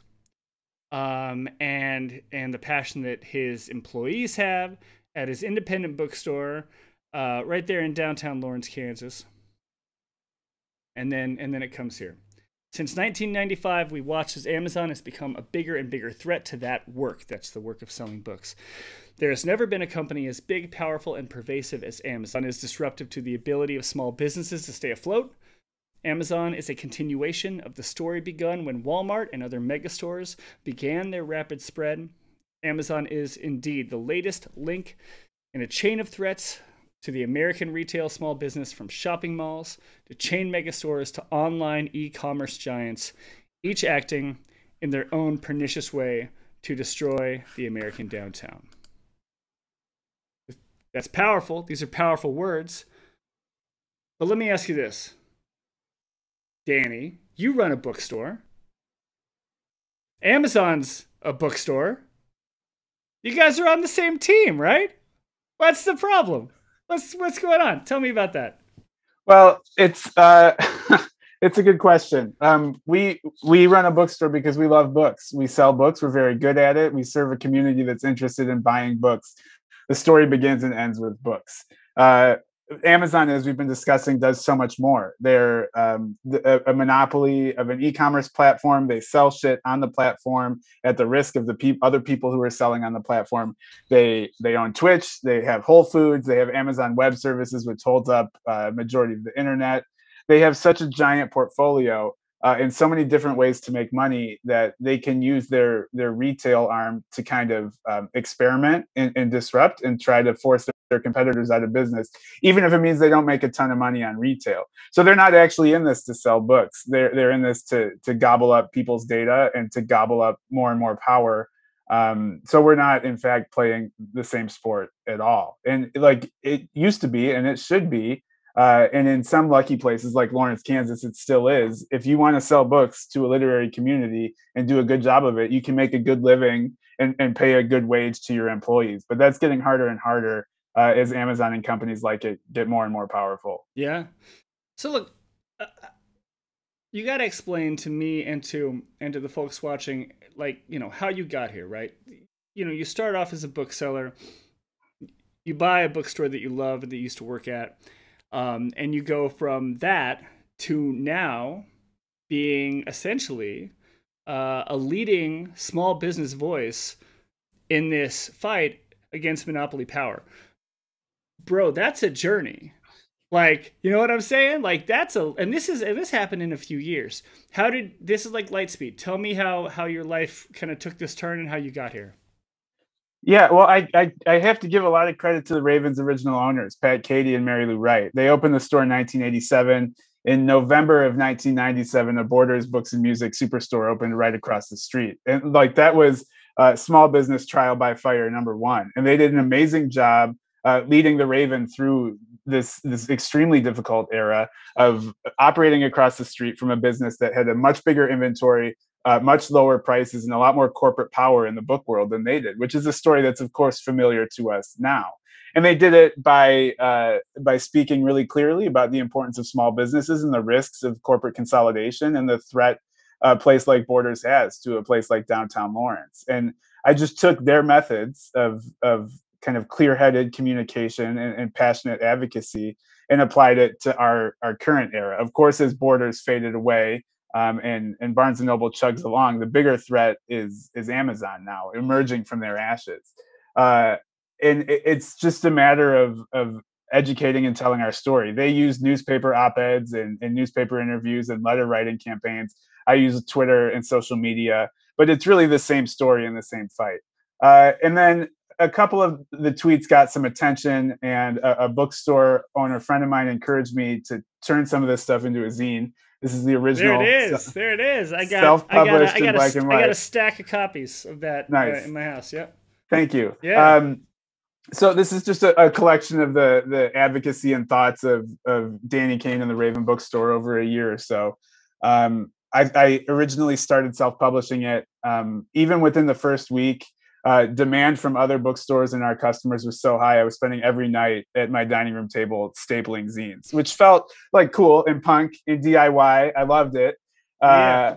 um, and and the passion that his employees have at his independent bookstore, uh, right there in downtown Lawrence, Kansas. And then and then it comes here. Since 1995, we watched as Amazon has become a bigger and bigger threat to that work. That's the work of selling books. There has never been a company as big, powerful, and pervasive as Amazon. Is disruptive to the ability of small businesses to stay afloat, Amazon is a continuation of the story begun when Walmart and other megastores began their rapid spread. Amazon is indeed the latest link in a chain of threats to the American retail small business from shopping malls to chain megastores to online e commerce giants, each acting in their own pernicious way to destroy the American downtown. That's powerful. These are powerful words. But let me ask you this Danny, you run a bookstore. Amazon's a bookstore. You guys are on the same team, right? What's the problem? What's what's going on? Tell me about that. Well, it's uh it's a good question. Um, we we run a bookstore because we love books. We sell books. We're very good at it. We serve a community that's interested in buying books. The story begins and ends with books. Uh, Amazon, as we've been discussing, does so much more. They're um, a, a, monopoly of an e-commerce platform. They sell shit on the platform at the risk of the pe- other people who are selling on the platform. They they own Twitch. They have Whole Foods. They have Amazon Web Services, which holds up uh, majority of the internet. They have such a giant portfolio uh, in so many different ways to make money that they can use their their retail arm to kind of um, experiment and, and, disrupt and try to force their, competitors out of business, even if it means they don't make a ton of money on retail. So they're not actually in this to sell books. They're they're in this to to gobble up people's data and to gobble up more and more power. Um, so we're not, in fact, playing the same sport at all. And like it used to be, and it should be uh, and in some lucky places like Lawrence, Kansas, it still is. If you want to sell books to a literary community and do a good job of it, you can make a good living and, and pay a good wage to your employees. But that's getting harder and harder uh, as Amazon and companies like it get more and more powerful. Yeah. So look, uh, uh you got to explain to me and to and to the folks watching, like you know how you got here, right? You know, you start off as a bookseller. You buy a bookstore that you love that you used to work at um, and you go from that to now being essentially uh, a leading small business voice in this fight against monopoly power. Bro, that's a journey. Like, you know what I'm saying? Like that's a and this is and this happened in a few years. How did this is like Lightspeed. Tell me how how your life kind of took this turn and how you got here. Yeah, well, I, I, I have to give a lot of credit to the Ravens' original owners, Pat Kehde and Mary Lou Wright. They opened the store in 1987. In November of 1997, a Borders Books and Music superstore opened right across the street, and like that was uh, small business trial by fire number one. And they did an amazing job uh, leading the Raven through this this extremely difficult era of operating across the street from a business that had a much bigger inventory, uh, much lower prices and a lot more corporate power in the book world than they did, which is a story that's of course familiar to us now. And they did it by uh, by speaking really clearly about the importance of small businesses and the risks of corporate consolidation and the threat a place like Borders has to a place like downtown Lawrence. And I just took their methods of of kind of clear-headed communication and, and passionate advocacy and applied it to our our current era. Of course, as Borders faded away um, and and Barnes and Noble chugs along, the bigger threat is is Amazon now emerging from their ashes, uh, and it, it's just a matter of of educating and telling our story. They use newspaper op-eds and, and newspaper interviews and letter writing campaigns. I use Twitter and social media, but it's really the same story and the same fight. Uh, and then a couple of the tweets got some attention, and a, a, bookstore owner friend of mine encouraged me to turn some of this stuff into a zine. This is the original. There it is. there it is. I got. Self-published I got, a, I, got a, I got a stack of copies of that uh, nice. uh, in my house. Yep. Thank you. Yeah. Um, so this is just a, a, collection of the the advocacy and thoughts of of Danny Caine and the Raven Bookstore over a year or so. Um, I, I, originally started self publishing it. Um, even within the first week, uh, demand from other bookstores and our customers was so high. I was spending every night at my dining room table stapling zines, which felt like cool and punk and DIY. I loved it. Uh, yeah.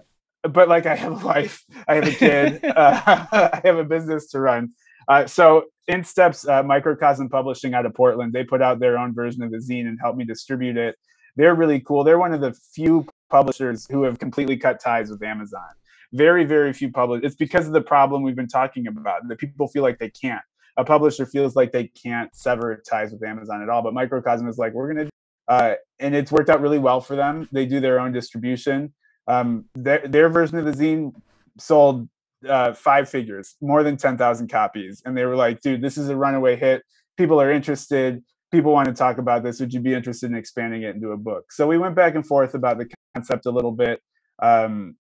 But like, I have a wife, I have a kid, uh, I have a business to run. Uh, so in steps uh, microcosm publishing out of portland they put out their own version of the zine and helped me distribute it they're really cool they're one of the few publishers who have completely cut ties with amazon very, very few publishers. It's because of the problem we've been talking about that people feel like they can't. A publisher feels like they can't sever ties with Amazon at all. But Microcosm is like, we're going to, uh, and it's worked out really well for them. They do their own distribution. Um, their, their version of the zine sold uh, five figures, more than 10,000 copies. And they were like, dude, this is a runaway hit. People are interested. People want to talk about this. Would you be interested in expanding it into a book? So we went back and forth about the concept a little bit. Um,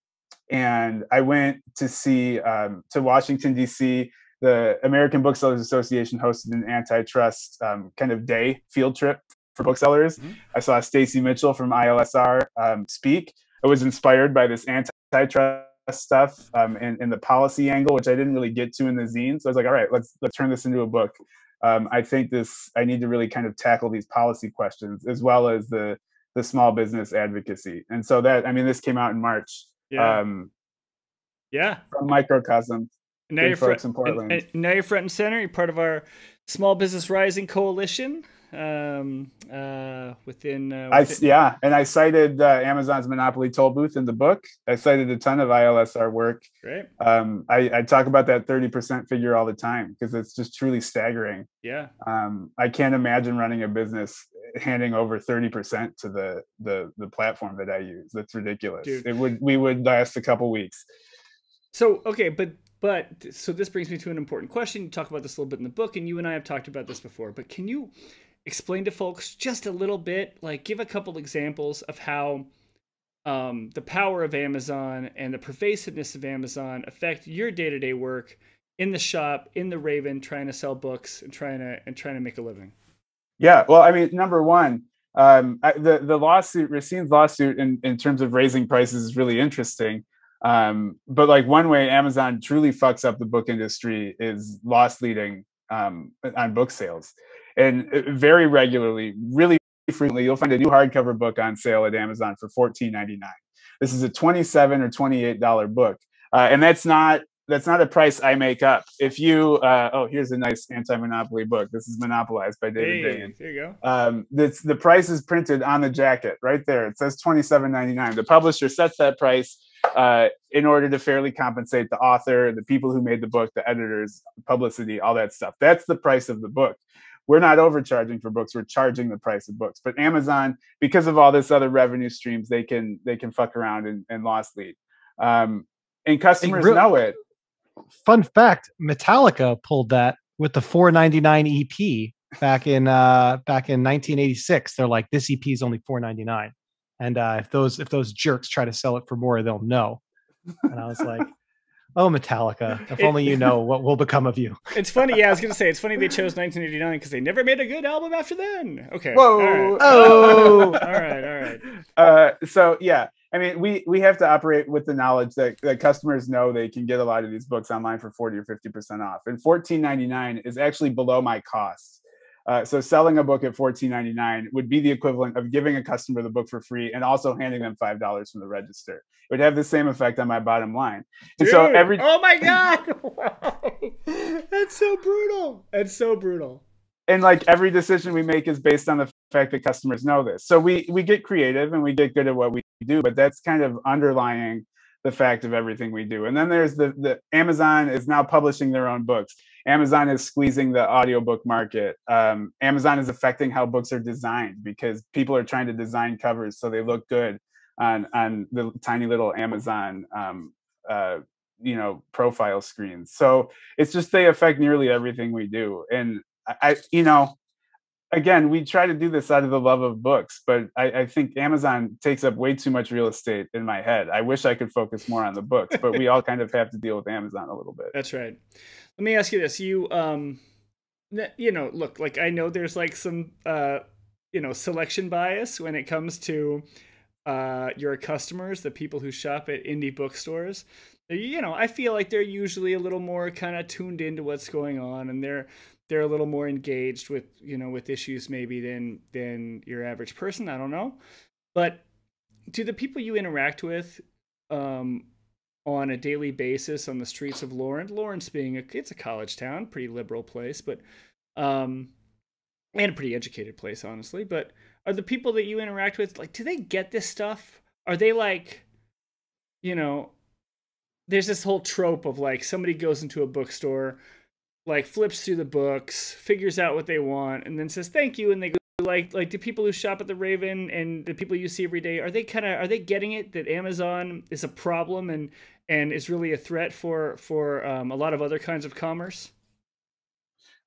and I went to see um, to Washington D.C. The American Booksellers Association hosted an antitrust um, kind of day field trip for booksellers. Mm-hmm. I saw Stacy Mitchell from ILSR um, speak. I was inspired by this antitrust stuff um, and, and, the policy angle, which I didn't really get to in the zine. So I was like, all right, let's let's turn this into a book. Um, I think this I need to really kind of tackle these policy questions as well as the the small business advocacy. And so that I mean, this came out in March. Yeah. Um, yeah. From Microcosm. now you're front, in Portland. And, and now you're front and center. You're part of our Small Business Rising Coalition um, uh, within, uh, within. I yeah, and I cited uh, Amazon's Monopoly toll booth in the book. I cited a ton of ILSR work. Great. Um, I, I talk about that thirty percent figure all the time because it's just truly staggering. Yeah. Um, I can't imagine running a business handing over thirty percent to the the the platform that I use. That's ridiculous. Dude. It would we would last a couple weeks. So okay, but but so this brings me to an important question. You talk about this a little bit in the book, and you and I have talked about this before. But can you explain to folks just a little bit, like give a couple examples of how um, the power of Amazon and the pervasiveness of Amazon affect your day-to-day work in the shop, in the Raven, trying to sell books and trying to and trying to make a living. Yeah, well, I mean, number one, um, the the lawsuit, Racine's lawsuit, in in terms of raising prices, is really interesting. Um, but like one way Amazon truly fucks up the book industry is loss leading um, on book sales and uh, very regularly, really frequently, you'll find a new hardcover book on sale at Amazon for $14.99. This is a 27 or $28 book, uh, and that's not that's not a price I make up. If you, uh, oh, here's a nice anti-monopoly book. This is Monopolized by David hey, Dayen. There you go. Um, this, the price is printed on the jacket right there. It says $27.99. The publisher sets that price uh, in order to fairly compensate the author, the people who made the book, the editors, publicity, all that stuff. That's the price of the book we're not overcharging for books we're charging the price of books but amazon because of all this other revenue streams they can they can fuck around and, and loss lead um, and customers really, know it fun fact metallica pulled that with the 499 ep back in uh back in 1986 they're like this ep is only 499 and uh if those if those jerks try to sell it for more they'll know and i was like Oh, Metallica! If it, only you know what will become of you. It's funny. Yeah, I was gonna say it's funny they chose 1989 because they never made a good album after then. Okay. Whoa. All right. Oh. all right. All right. Uh, so yeah, I mean, we we have to operate with the knowledge that that customers know they can get a lot of these books online for 40 or 50 percent off, and 14.99 is actually below my costs. Uh, so selling a book at $14.99 would be the equivalent of giving a customer the book for free and also handing them five dollars from the register. It would have the same effect on my bottom line. And Dude, so every oh my god, that's so brutal. That's so brutal. And like every decision we make is based on the fact that customers know this. So we we get creative and we get good at what we do, but that's kind of underlying the fact of everything we do. And then there's the, the Amazon is now publishing their own books. Amazon is squeezing the audiobook market. Um, Amazon is affecting how books are designed because people are trying to design covers so they look good on on the tiny little Amazon um, uh, you know profile screens. So it's just they affect nearly everything we do. And I, you know, again, we try to do this out of the love of books, but I, I, think Amazon takes up way too much real estate in my head. I wish I could focus more on the books, but we all kind of have to deal with Amazon a little bit. That's right. Let me ask you this: you, um, you know, look, like I know there's like some, uh, you know, selection bias when it comes to uh, your customers, the people who shop at indie bookstores. You know, I feel like they're usually a little more kind of tuned into what's going on, and they're they're a little more engaged with you know with issues maybe than than your average person i don't know. But do the people you interact with um, on a daily basis on the streets of lawrence lawrence being a it's a college town pretty liberal place but um and a pretty educated place honestly but are the people that you interact with like do they get this stuff? Are they like you know there's this whole trope of like somebody goes into a bookstore like flips through the books, figures out what they want, and then says thank you, and they go like like the people who shop at the Raven and the people you see every day are they kind of are they getting it that Amazon is a problem and and is really a threat for for um, a lot of other kinds of commerce?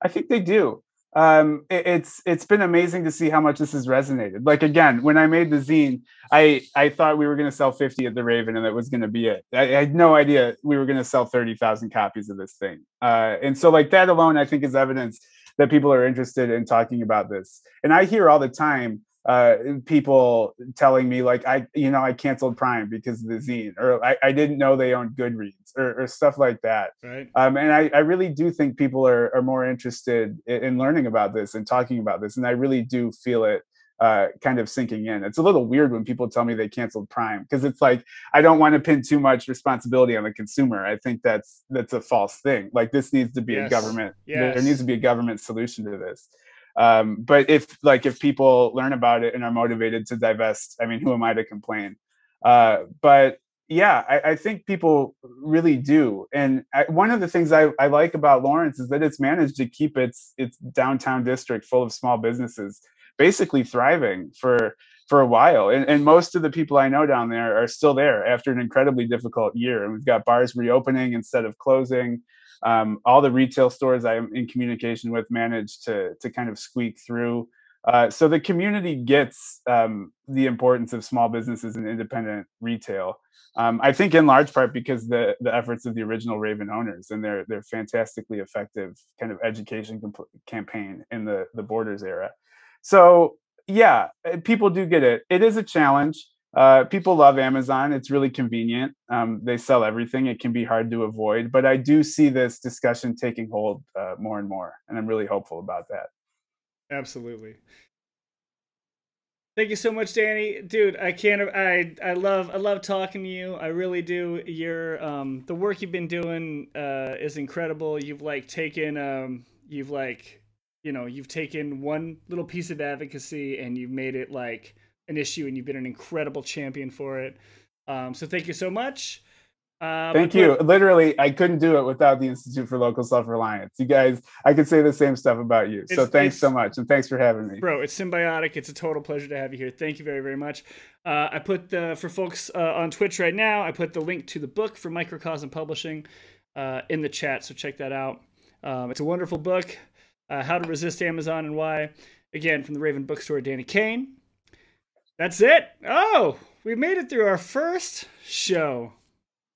I think they do. Um, it, it's it's been amazing to see how much this has resonated. Like again, when I made the zine, I I thought we were going to sell 50 at the Raven, and that was going to be it. I, I, had no idea we were going to sell 30,000 copies of this thing. Uh, and so, like that alone, I think is evidence that people are interested in talking about this. And I hear all the time uh, people telling me like I, you know, I canceled Prime because of the zine, or I, I didn't know they owned Goodreads, or, or stuff like that. Right. Um, and I, I really do think people are are more interested in, in learning about this and talking about this, and I really do feel it uh, kind of sinking in. It's a little weird when people tell me they canceled Prime because it's like I don't want to pin too much responsibility on the consumer. I think that's that's a false thing. Like this needs to be yes. a government. Yes. There needs to be a government solution to this. Um, but if like if people learn about it and are motivated to divest, I mean, who am I to complain? Uh, but yeah, I, I, think people really do. And I, one of the things I, I like about Lawrence is that it's managed to keep its its downtown district full of small businesses basically thriving for for a while. And, and most of the people I know down there are still there after an incredibly difficult year. And we've got bars reopening instead of closing. Um, all the retail stores I'm in communication with managed to to kind of squeak through. Uh, so the community gets um, the importance of small businesses and independent retail. Um, I think in large part because the the efforts of the original Raven owners and their their fantastically effective kind of education comp- campaign in the the Borders era. So yeah, eh, people do get it. It is a challenge. Uh, people love Amazon. It's really convenient. Um, they sell everything. It can be hard to avoid, but I do see this discussion taking hold uh, more and more, and I'm really hopeful about that. Absolutely. Thank you so much, Danny. Dude, I can't. I I love I love talking to you. I really do. Your um the work you've been doing uh is incredible. You've like taken um you've like you know you've taken one little piece of advocacy and you've made it like an issue, and you've been an incredible champion for it. Um, so thank you so much. Uh, Thank you. Literally, I couldn't do it without the Institute for Local Self Reliance. You guys, I could say the same stuff about you. So thanks so much, and thanks for having me, bro. It's symbiotic. It's a total pleasure to have you here. Thank you very, very much. Uh, I put the for folks uh, on Twitch right now. I put the link to the book for Microcosm Publishing uh, in the chat, so check that out. Um, it's a wonderful book. Uh, How to Resist Amazon and Why. Again, from the Raven Bookstore, Danny Caine. That's it. Oh, we made it through our first show.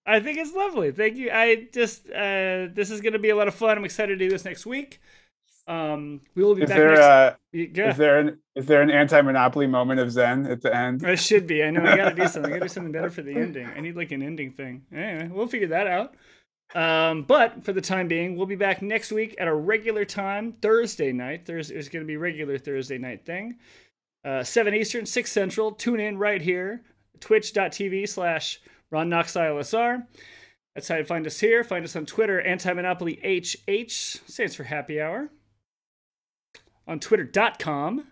I think it's lovely. Thank you. I just uh, this is going to be a lot of fun. I'm excited to do this next week. Um, we will be is back. There, next... uh, yeah. Is there an is there an anti-monopoly moment of Zen at the end? It should be. I know. I gotta do something. I gotta do something better for the ending. I need like an ending thing. Anyway, we'll figure that out. Um, but for the time being, we'll be back next week at a regular time, Thursday night. Thursday is going to be regular Thursday night thing uh, 7 Eastern, 6 Central. Tune in right here, twitch.tv slash Ron Knox ILSR. That's how you find us here. Find us on Twitter, Anti-Monopoly HH, stands for happy hour. On twitter.com.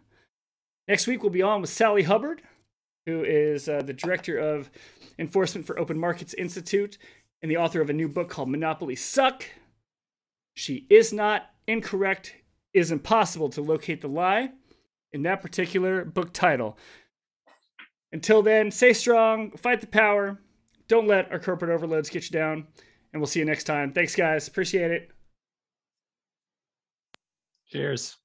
Next week, we'll be on with Sally Hubbard, who is uh, the director of Enforcement for Open Markets Institute and the author of a new book called Monopoly Suck. She is not incorrect, is impossible to locate the lie in that particular book title. Until then, stay strong, fight the power, don't let our corporate overloads get you down, and we'll see you next time. Thanks, guys. Appreciate it. Cheers.